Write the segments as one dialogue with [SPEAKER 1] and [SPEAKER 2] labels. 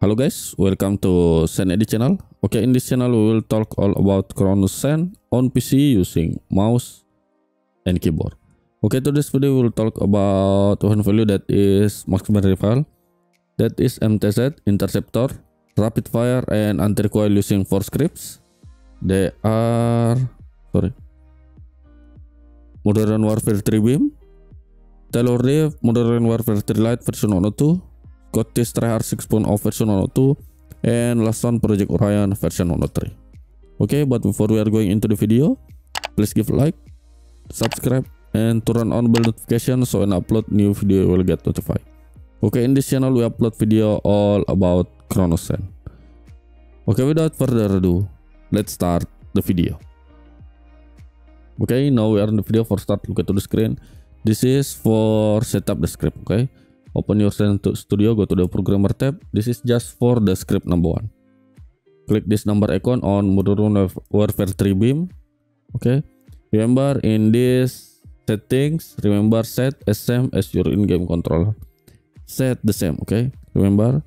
[SPEAKER 1] Hello guys, welcome to Zen Edit channel. Okay, in this channel we will talk all about Cronus Zen on PC using mouse and keyboard. Okay, to this video we will talk about one value that is maximum rifle, that is MTZ, interceptor, rapid fire, and anti-recoil using four scripts. They are sorry, Modern Warfare 3 Beam, Taylor Reef, Modern Warfare 3 Lite version 102, Scottish Tryhard 6.0 version 102 and last one Project Orion version 103 okay but before we are going into the video please give like subscribe and turn on bell notification so when upload new video will get notified. Okay in this channel we upload video all about Chronos okay without further ado let's start the video. Okay now we are in the video for start. Look at the screen. This is for setup the script okay Open your Studio, go to the Programmer tab. This is just for the script number one. Click this number icon on Modern Warfare 3 Beam. Okay. Remember in this settings, remember set SM as your in-game controller. Set the same, okay? Remember,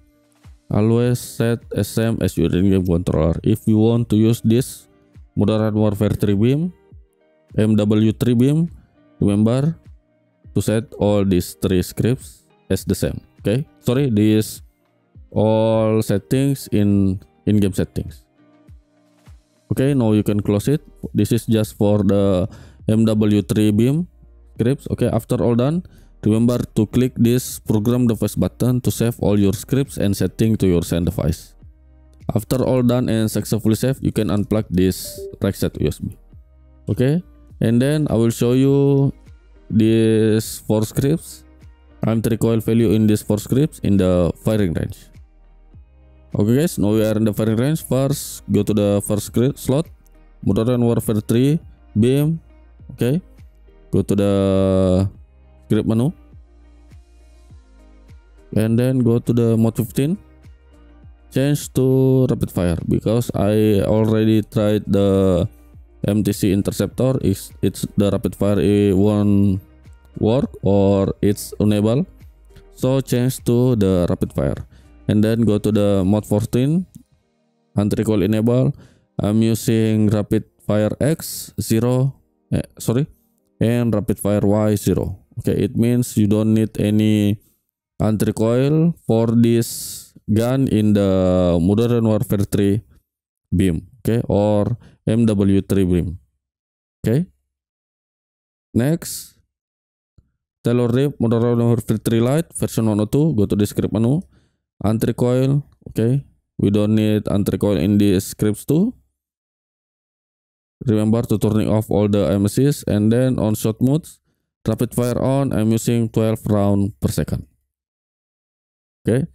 [SPEAKER 1] always set SM as your in-game controller. If you want to use this Modern Warfare 3 Beam, MW3 Beam, remember to set all these three scripts as the same okay? Sorry this all settings in in-game settings. Okay now you can close it. This is just for the mw3 beam scripts okay? After all done remember to click this program device button to save all your scripts and setting to your send device. After all done and successfully saved you can unplug this set usb okay? And then i will show you these four scripts I'm the recoil value in this four scripts in the firing range. Okay guys, now we are in the firing range. First, go to the first script slot, Modern Warfare 3, beam. Okay, go to the script menu, and then go to the mode 15. Change to rapid fire because I already tried the MTC interceptor. It's it's the rapid fire one work or it's unable so change to the rapid fire. And then go to the mode 14 anti-recoil enable. I'm using rapid fire X 0 eh, sorry and rapid fire Y 0 okay it means you don't need any anti-recoil for this gun in the modern warfare 3 beam okay or MW3 beam okay. Next Taylor Rip Warfare 3 Lite version 102 go to the script menu. Anti recoil okay. We don't need anti recoil in the scripts too. Remember to turning off all the MSCs and then on shot modes rapid fire on I'm using 12 round per second. Okay.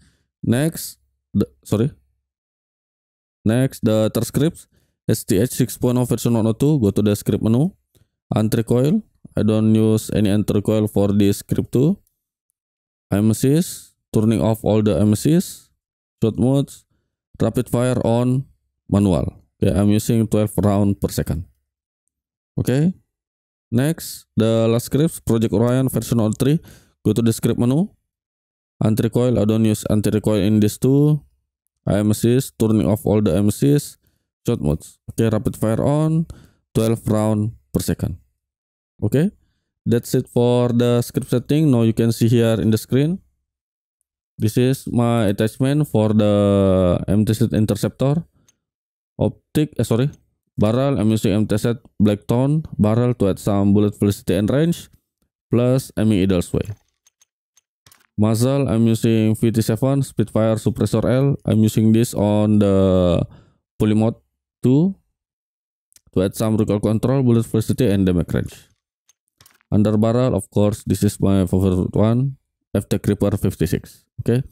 [SPEAKER 1] Next the, sorry. Next the third scripts. STH 6.0 version 102 go to the script menu. Anti recoil I don't use any enter coil for this script too. MSCs, turning off all the MSCs, shot modes, rapid fire on manual. Okay, I'm using 12 round per second. Okay. Next, the last scripts, Project Orion version 03. Go to the script menu. Anti-recoil, I don't use anti-recoil in this too. MSCs, turning off all the MSCs, shot modes. Okay, rapid fire on, 12 round per second okay. That's it for the script setting. Now you can see here in the screen. This is my attachment for the MTZ interceptor. Optic eh, sorry. Barrel I'm using MTZ black tone barrel to add some bullet velocity and range. Plus aiming idle sway muzzle I'm using VT7 Spitfire suppressor L. I'm using this on the Polymod 2 to add some recoil control bullet velocity and damage range under barrel of course this is my favorite one FT Creeper 56 okay?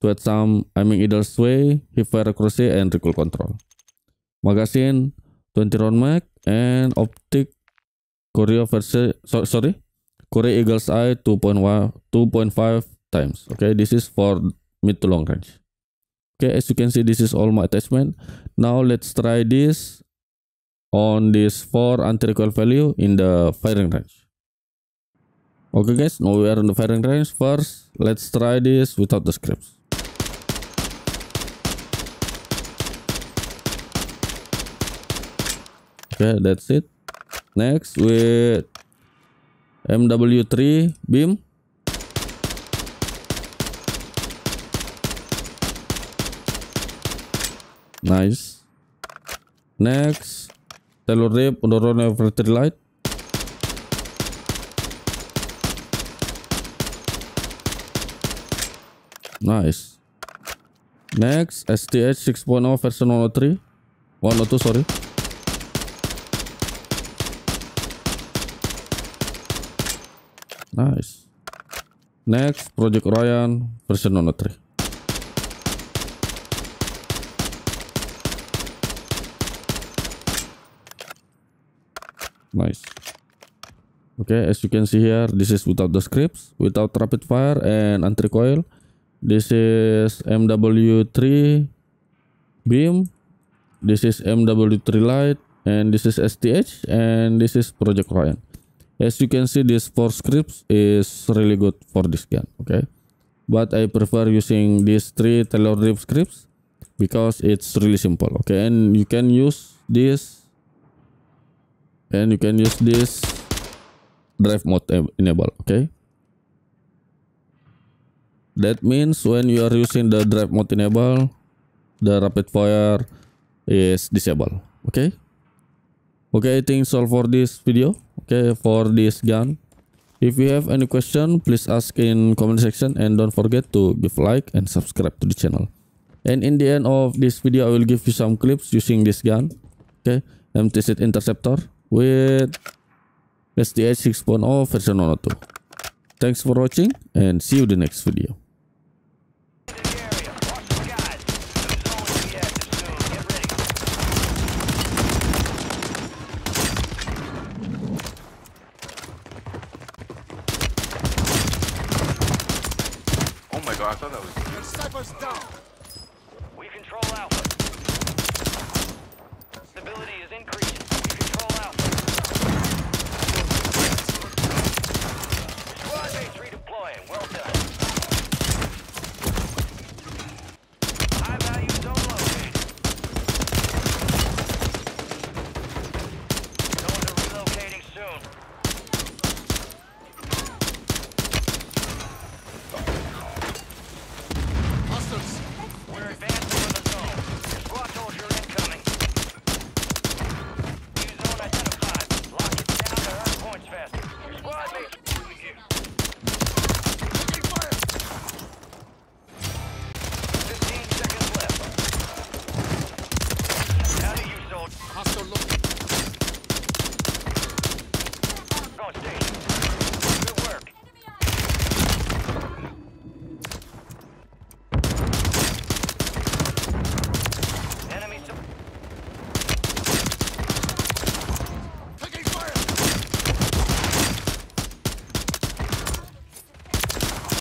[SPEAKER 1] To add some aiming idle sway hip accuracy and recoil control. Magazine 20 round mag and optic Korea versi so, sorry Korea Eagle's Eye 2.1 2.5 times okay? This is for mid to long range. Okay as you can see this is all my attachment. Now let's try this on this four anti-recoil value in the firing range Oke okay guys, now we are on the firing range. First, let's try this without the scripts. Okay, that's it. Next with MW3 beam. Nice. Next, Taylor rip, Udorone Evertree light. Nice next STH 6.0 version 103 102 sorry Nice. Next, Project Ryan version 103. Nice. Okay, as you can see here, this is without the scripts, without rapid fire and anti-recoil. This is MW3 beam. This is MW3 light, and this is STH, and this is Project Ryan as you can see this four scripts is really good for this gun okay? But I prefer using these three tailor rip scripts because it's really simple okay? And you can use this. And you can use this drive mode enable okay that means when you are using the drive mode enable the rapid fire is disabled okay? Okay I think all for this video. Okay for this gun. If you have any question please ask in comment section and don't forget to give like and subscribe to the channel. And in the end of this video i will give you some clips using this gun. Okay? MTZ interceptor with STH 6.0 version 102 thanks for watching and see you the next video so I thought that was. Your sniper's down.